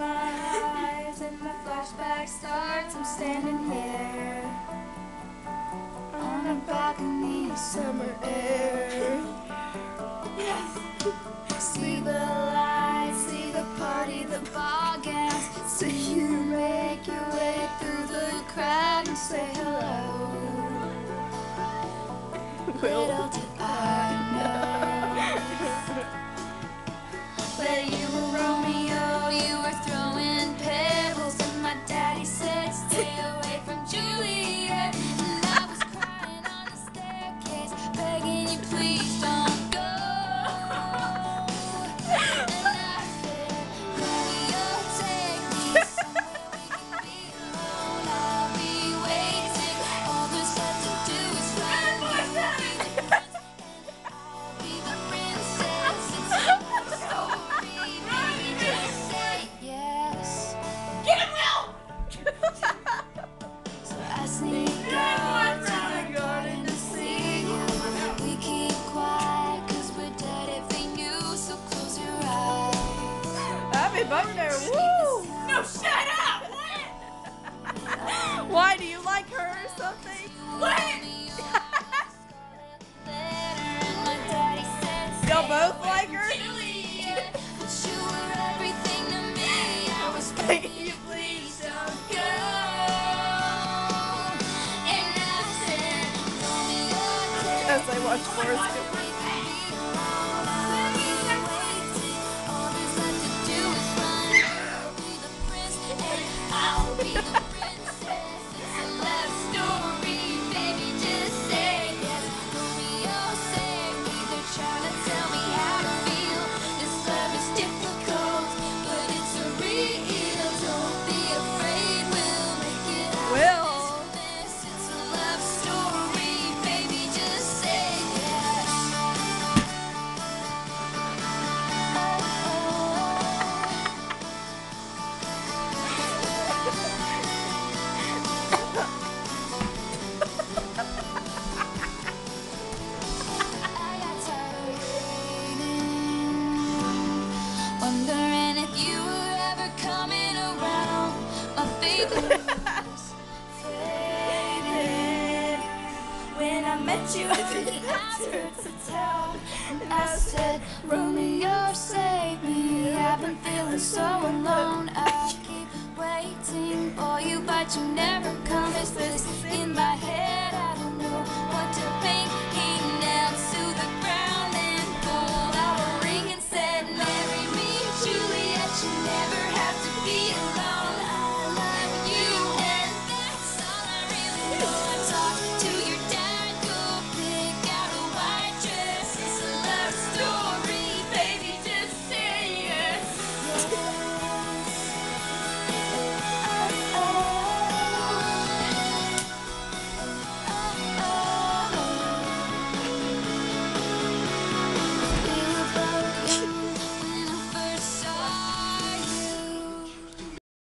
my eyes and my flashback starts. I'm standing here on a balcony of summer air. Yes. See the lights, see the party, the ball games. See you make your way through the crowd and say hello. Little did I know where you I watch Forrest Gump. Met you, I didn't ask her to tell. And I said, Romeo, save me. I've been feeling so alone. I keep waiting for you, but you never come. It's this in.